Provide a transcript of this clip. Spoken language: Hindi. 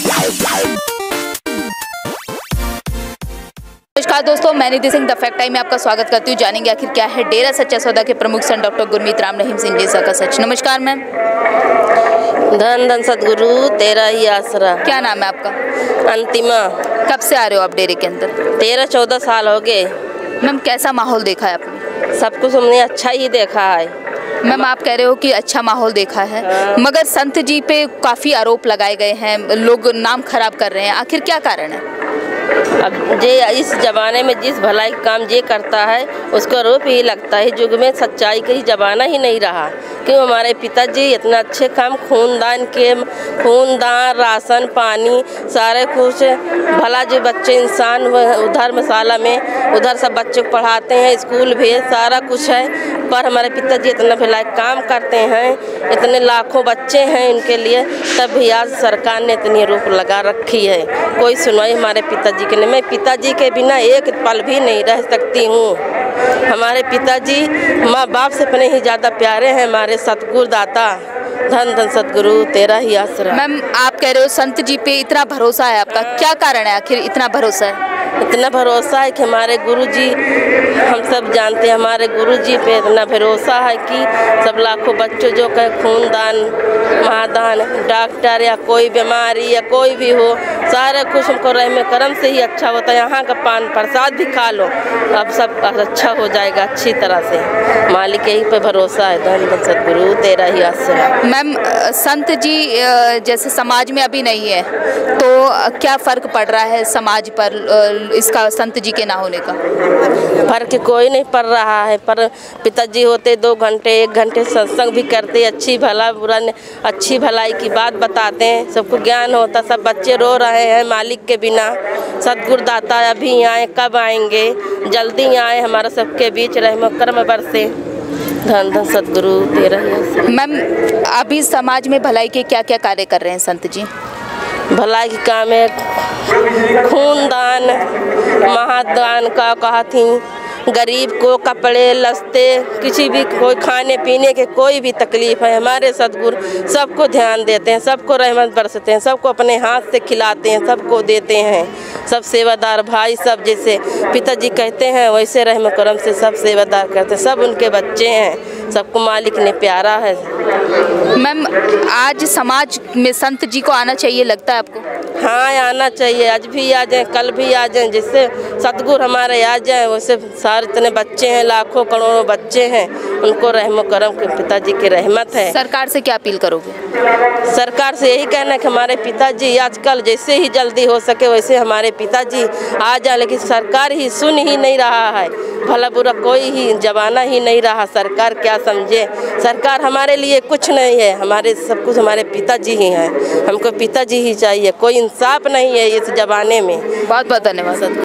नमस्कार दोस्तों मैं Nidhi Singh the fact time में आपका स्वागत करती हूँ। जानेंगे आखिर क्या है डेरा सच्चा सौदा के प्रमुख संत डॉक्टर गुरमीत राम रहीम सिंह जी का सच। नमस्कार मैम। धन धन सदगुरु तेरा ही आसरा। क्या नाम है आपका? अंतिमा। कब से आ रहे हो आप डेरे के अंदर? तेरह चौदह साल हो गए। मैम कैसा माहौल देखा है आपने? सब कुछ हमने अच्छा ही देखा है। मैम, आप कह रहे हो कि अच्छा माहौल देखा है, मगर संत जी पे काफ़ी आरोप लगाए गए हैं, लोग नाम खराब कर रहे हैं। आखिर क्या कारण है? अब जे इस जमाने में जिस भलाई काम जे करता है, उसका आरोप ही लगता है, युग में सच्चाई का ही जमाना ही नहीं रहा। क्यों हमारे पिताजी इतना अच्छे काम, खूनदान के, खूनदान, राशन, पानी, सारे कुछ। भला जो बच्चे इंसान उधर मसाला में, उधर सब बच्चों को पढ़ाते हैं, स्कूल भेज, सारा कुछ है। पर हमारे पिताजी इतना भलाई काम करते हैं, इतने लाखों बच्चे हैं इनके लिए तब भी आज सरकार ने इतनी रोक लगा रखी है। कोई सुनवाई हमारे पिताजी के लिए मैं पिताजी के बिना एक पल भी नहीं रह सकती हूँ। हमारे पिताजी माँ बाप से अपने ही ज़्यादा प्यारे हैं, हमारे सतगुरु दाता। धन धन सतगुरु, तेरा ही आसरा मैम, आप कह रहे हो संत जी पे इतना भरोसा है आपका। क्या कारण है? आखिर इतना भरोसा है? इतना भरोसा है कि हमारे गुरुजी, हम सब जानते हैं, हमारे गुरुजी पे इतना भरोसा है कि सब लाखों बच्चों जो कहे, खूनदान, महादान, डॉक्टर या कोई बीमारी या कोई भी हो, सारे कुछ हमको रहम करम से ही अच्छा होता है। यहाँ का पान प्रसाद भी खा लो, अब सब अच्छा हो जाएगा अच्छी तरह से। मालिक यही पे भरोसा है। धन धन सतगुरु तेरा ही आश्रय। मैम, संत जी जैसे समाज में अभी नहीं है तो क्या फ़र्क पड़ रहा है समाज पर इसका संत जी के ना होने का? फ़र्क कोई नहीं पड़ रहा है पर पिताजी होते दो घंटे एक घंटे सत्संग भी करते अच्छी भला बुरा अच्छी भलाई की बात बताते हैं सबको ज्ञान होता सब बच्चे रो रहे हैं मालिक के बिना। सदगुरु दाता अभी आए कब आएँगे? जल्दी आए हमारा सबके बीच रहे कर्म बरसे। धन धन सदगुरु तेरा ही। आशीर्वाद। मैम अभी समाज में भलाई के क्या क्या कार्य कर रहे हैं संत जी? भलाई के काम है खून दान महादान का कहा थी गरीब को कपड़े, लस्ते, किसी भी कोई खाने पीने के कोई भी तकलीफ़ है, हमारे सदगुरु सबको ध्यान देते हैं, सबको रहमत बरसते हैं, सबको अपने हाथ से खिलाते हैं, सबको देते हैं। सब सेवादार भाई सब जैसे पिताजी कहते हैं, वैसे रहम करम से सब सेवादार करते हैं। सब उनके बच्चे हैं, सबको मालिक ने प्यारा है। मैम, आज समाज में संत जी को आना चाहिए, लगता है आपको? हाँ आना चाहिए। आज भी आ जाए कल भी आ जाए। जिससे सतगुरु हमारे आ जाए वैसे सारे इतने बच्चे हैं लाखों करोड़ों बच्चे हैं। उनको रहम करम के पिताजी की रहमत है। सरकार से क्या अपील करोगे? सरकार से यही कहना है कि हमारे पिताजी आजकल जैसे ही जल्दी हो सके वैसे हमारे पिताजी आ जाए लेकिन सरकार ही सुन ही नहीं रहा है। भला बुरा कोई ही जमाना ही नहीं रहा। सरकार क्या समझे? सरकार हमारे लिए कुछ नहीं है। हमारे सब कुछ हमारे पिताजी ही हैं। हमको पिताजी ही चाहिए। कोई इंसाफ नहीं है इस जमाने में। बहुत बहुत धन्यवाद।